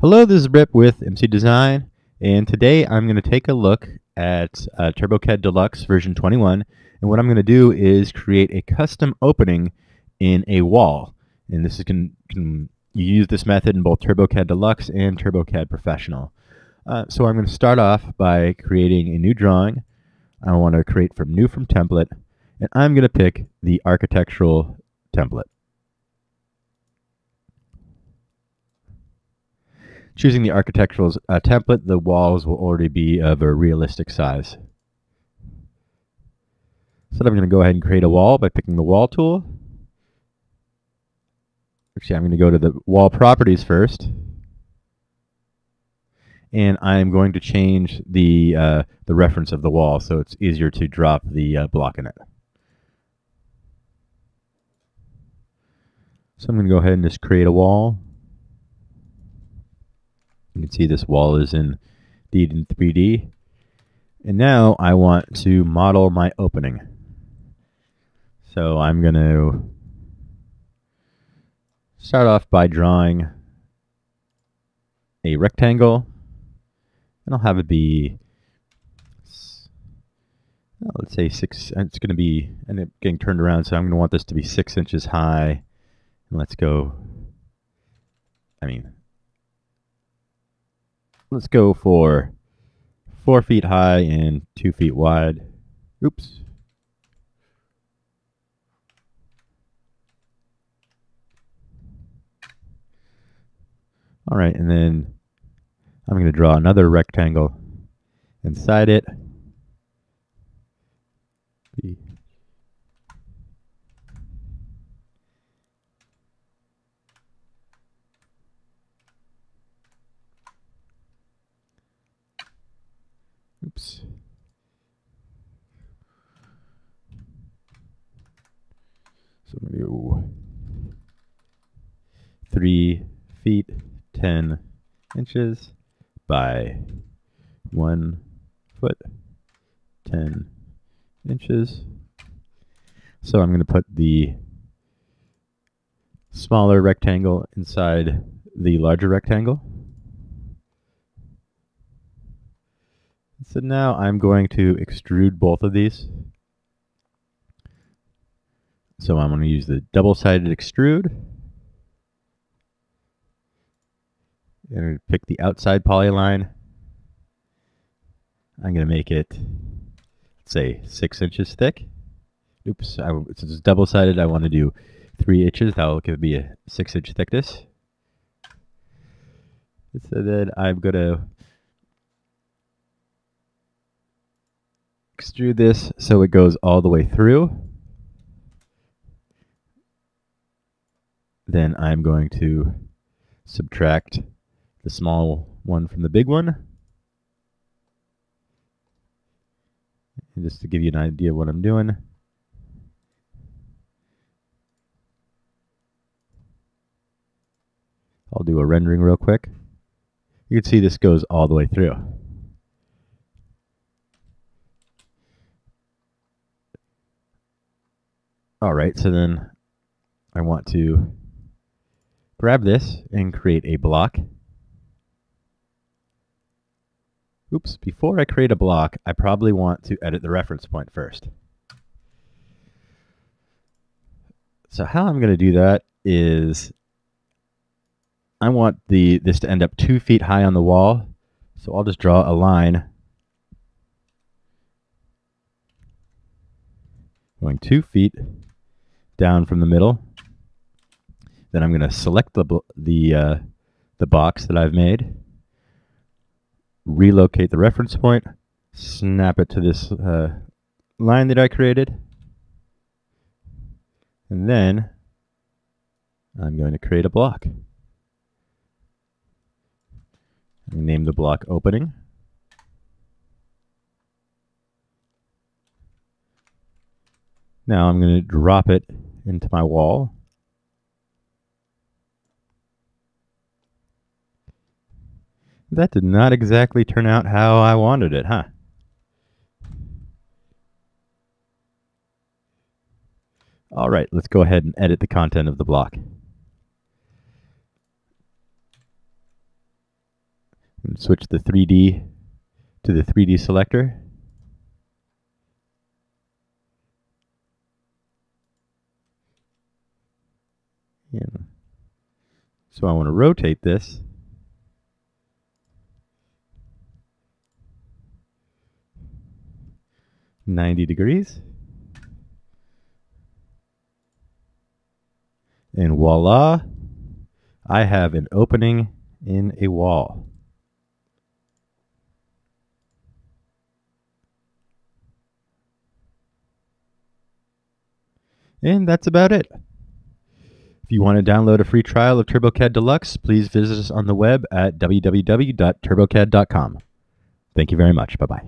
Hello, this is Rip with MC Design, and today I'm going to take a look at uh, TurboCAD Deluxe version 21, and what I'm going to do is create a custom opening in a wall. And this is can, can you use this method in both TurboCAD Deluxe and TurboCAD Professional. Uh, so I'm going to start off by creating a new drawing. I want to create from new from template, and I'm going to pick the architectural template. Choosing the architectural uh, template, the walls will already be of a realistic size. So I'm going to go ahead and create a wall by picking the wall tool. Actually, I'm going to go to the wall properties first. And I'm going to change the, uh, the reference of the wall so it's easier to drop the uh, block in it. So I'm going to go ahead and just create a wall. You can see this wall is in indeed in 3D. And now I want to model my opening. So I'm going to start off by drawing a rectangle. And I'll have it be, well, let's say six, it's going to be, and up getting turned around, so I'm going to want this to be six inches high. And let's go, I mean, Let's go for four feet high and two feet wide. Oops. All right, and then I'm going to draw another rectangle inside it. Oops. So I'm going to go three feet, 10 inches by one foot, 10 inches. So I'm going to put the smaller rectangle inside the larger rectangle. So now I'm going to extrude both of these. So I'm going to use the double-sided extrude. And pick the outside polyline. I'm going to make it, let's say, six inches thick. Oops, I, since it's double-sided, I want to do three inches. That will give me a six-inch thickness. So then I'm going to extrude this so it goes all the way through. Then I'm going to subtract the small one from the big one. And just to give you an idea of what I'm doing. I'll do a rendering real quick. You can see this goes all the way through. All right, so then I want to grab this and create a block. Oops, before I create a block, I probably want to edit the reference point first. So how I'm going to do that is I want the this to end up two feet high on the wall. So I'll just draw a line going two feet down from the middle. Then I'm going to select the, the, uh, the box that I've made, relocate the reference point, snap it to this uh, line that I created, and then I'm going to create a block. I'm name the block opening. Now I'm going to drop it into my wall. That did not exactly turn out how I wanted it, huh? All right, let's go ahead and edit the content of the block. And switch the 3D to the 3D selector. Yeah. So I want to rotate this. Ninety degrees. And voila, I have an opening in a wall. And that's about it. If you want to download a free trial of TurboCAD Deluxe, please visit us on the web at www.turbocad.com. Thank you very much. Bye bye.